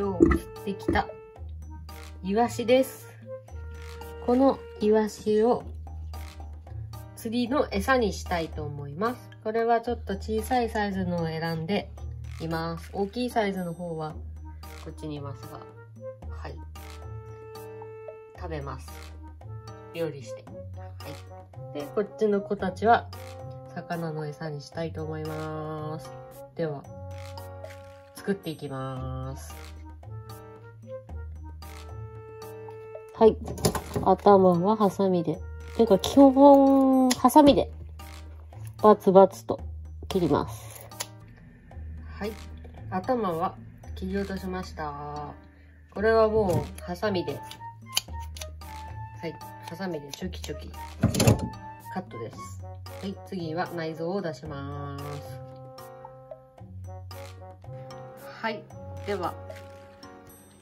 今日釣ってきたイワシです。このイワシを釣りの餌にしたいと思います。これはちょっと小さいサイズのを選んでいます。大きいサイズの方はこっちにいますが、はい。食べます。料理して。はい。で、こっちの子たちは魚の餌にしたいと思います。では、作っていきます。はい。頭はハサミで。ていうか、基本、ハサミで、バツバツと切ります。はい。頭は切り落としました。これはもう、ハサミで、はい。ハサミでチョキチョキ、カットです。はい。次は内臓を出します。はい。では、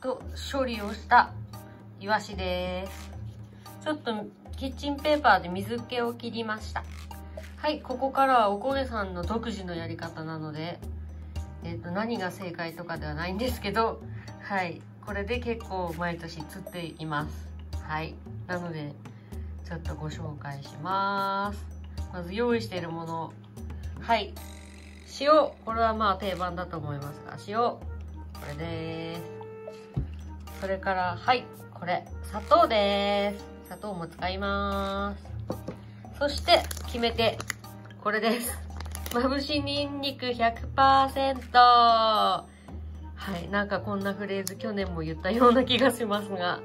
と、処理をしたイワシです。ちょっとキッチンペーパーで水気を切りました。はい、ここからはおこげさんの独自のやり方なので、えっ、と、何が正解とかではないんですけど、はい、これで結構毎年釣っています。はい、なので、ちょっとご紹介します。まず用意しているもの。はい、塩。これはまあ定番だと思いますが、塩。これです。それから、はい、これ、砂糖です。砂糖も使います。そして、決め手。これです。まぶしにんにく100%。はい、なんかこんなフレーズ去年も言ったような気がしますが。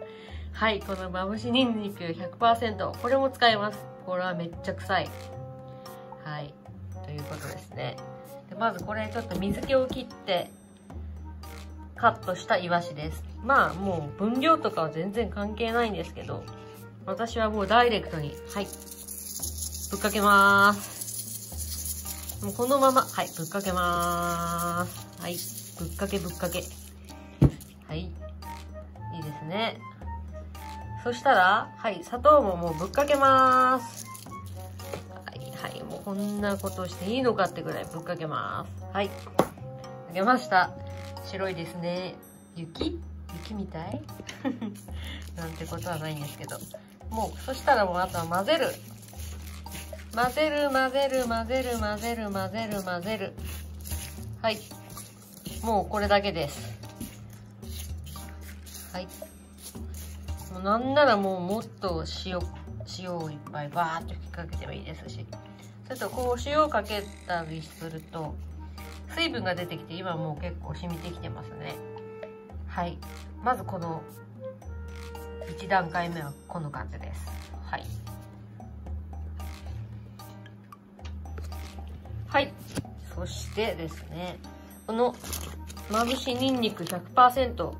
はい、このまぶしにんにく100%。これも使います。これはめっちゃ臭い。はい、ということですね。でまずこれちょっと水気を切って、カットしたイワシです。まあもう分量とかは全然関係ないんですけど、私はもうダイレクトに、はい、ぶっかけまーす。もうこのまま、はい、ぶっかけまーす。はい、ぶっかけぶっかけ。はい、いいですね。そしたら、はい、砂糖ももうぶっかけまーす。はい、はい、もうこんなことしていいのかってぐらいぶっかけまーす。はい、げました。白いですね。雪？雪みたい？なんてことはないんですけど。もう、そしたらもうあとは混ぜる。混ぜる、混ぜる、混ぜる、混ぜる、混ぜる、混ぜる。はい。もうこれだけです。はい。もうなんならもうもっと塩、塩をいっぱいバーっと吹きかけてもいいですし。ちょっとこう塩をかけたりすると、水分が出てきて今もう結構染みてきてますね。はい。まずこの1段階目はこの感じです。はい。はい。そしてですねこのまぶしにんにく100%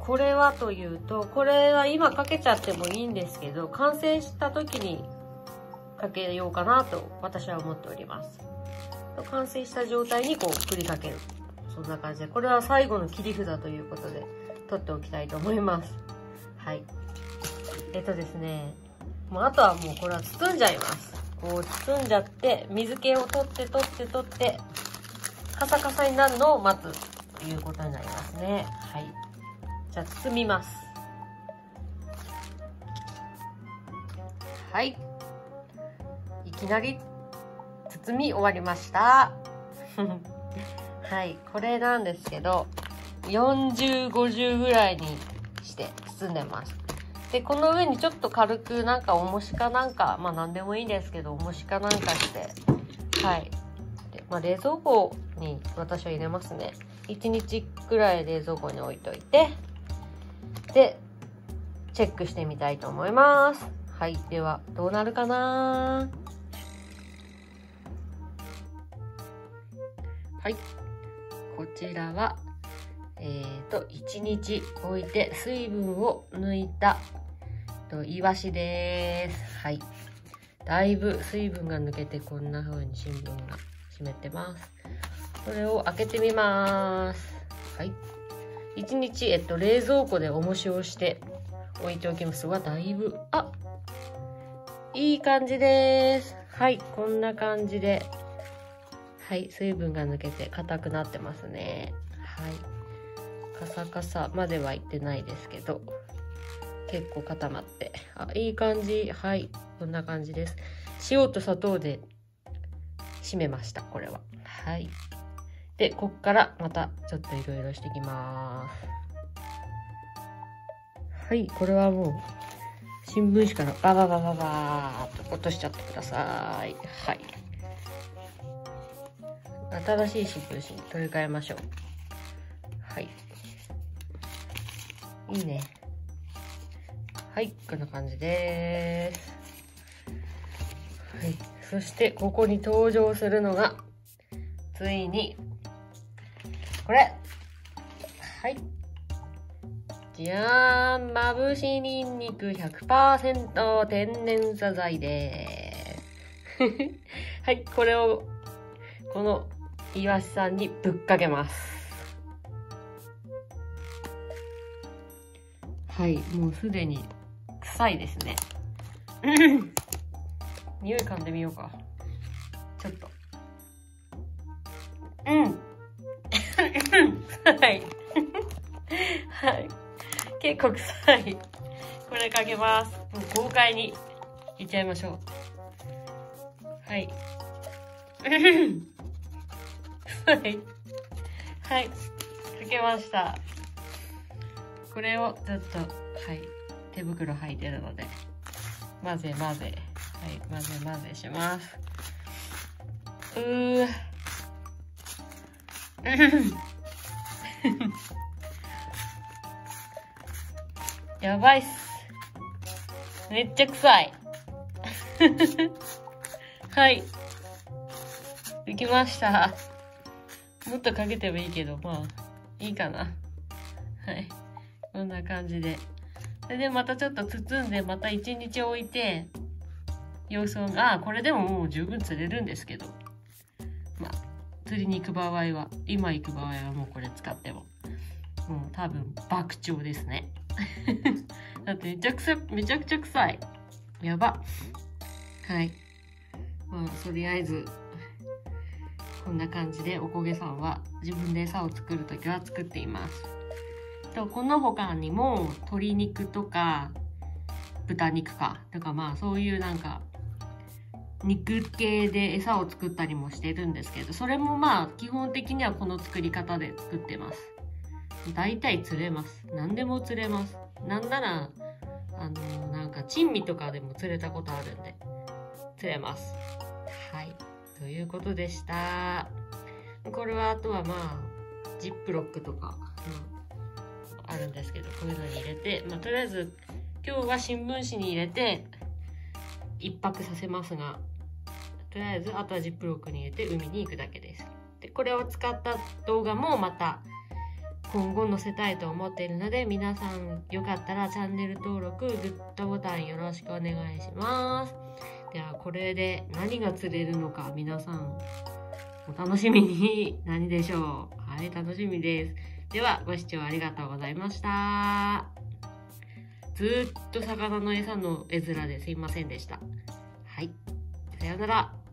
これはというとこれは今かけちゃってもいいんですけど完成した時にかけようかなと私は思っております。完成した状態にこう振りかける。そんな感じで。これは最後の切り札ということで取っておきたいと思います。はい。えっとですね。もうあとはもうこれは包んじゃいます。こう包んじゃって水気を取って取って取ってカサカサになるのを待つということになりますね。はい。じゃあ包みます。はい。いきなり。包み終わりました。はい、これなんですけど、40、50ぐらいにして包んでます。で、この上にちょっと軽くなんか重しかなんか、まあ何でもいいんですけど、重しかなんかして、はい。でまあ、冷蔵庫に私は入れますね。1日くらい冷蔵庫に置いといて、で、チェックしてみたいと思います。はい、ではどうなるかな？はい。こちらは、えーと、1日置いて水分を抜いた、と、イワシです。はい。だいぶ水分が抜けてこんな風に新聞が湿ってます。これを開けてみます。はい。1日、えっと、冷蔵庫で重しをして置いておきますが、だいぶ、あいい感じです。はい、こんな感じで、はい、水分が抜けて硬くなってますね。はい。カサカサ。まではいってないですけど結構固まって。あいい感じ。はいこんな感じです。塩と砂糖で締めましたこれは。はい。でこっからまたちょっといろいろしていきます。はいこれはもう新聞紙からバババババーっと落としちゃってください。はい。新しい新聞紙に取り替えましょう。はい。いいね。はいこんな感じです。はい。そしてここに登場するのがついにこれ。はい。じゃーんまぶしにんにく100%天然素材です。はいこれをこのイワシさんにぶっかけます。はいもうすでに臭いですね。匂い嗅んでみようか。ちょっと。うん。はい。はい。結構臭い。これかけます。もう豪快にいっちゃいましょう。はい はい。はい。かけました。これをちょっとはい。手袋履いてるので。混ぜ混ぜ。はい。混ぜ混ぜします。うー。やばいっす。めっちゃ臭い。はい。できました。もっとかけてもいいけどまあいいかな。はい。こんな感じで。ででまたちょっと包んでまた1日置いて様子をあこれでももう十分釣れるんですけど。まあ釣りに行く場合は今行く場合はもうこれ使っても。もう多分爆鳥ですね。だってめちゃくちゃめちゃくちゃ臭い。やば。はい。まあとりあえずこんな感じでおこげさんは自分で餌を作る時は作っています。とこの他にも鶏肉とか豚肉か。とかまあそういうなんか肉系で餌を作ったりもしてるんですけどそれもまあ基本的にはこの作り方で作ってます。大体釣れます。何でも釣れます。なんならあのなんか珍味とかでも釣れたことあるんで釣れます。はい。ということでした。これはあとはまあジップロックとか、うん、あるんですけどこういうのに入れて、まあ、とりあえず今日は新聞紙に入れて一泊させますがとりあえずあとはジップロックに入れて海に行くだけです。でこれを使った動画もまた今後載せたいと思っているので皆さんよかったらチャンネル登録グッドボタンよろしくお願いします。じゃあこれで何が釣れるのか皆さんお楽しみに。何でしょう？はい楽しみです。ではご視聴ありがとうございました。ずっと魚の餌の絵面ですいませんでした。はいさようなら。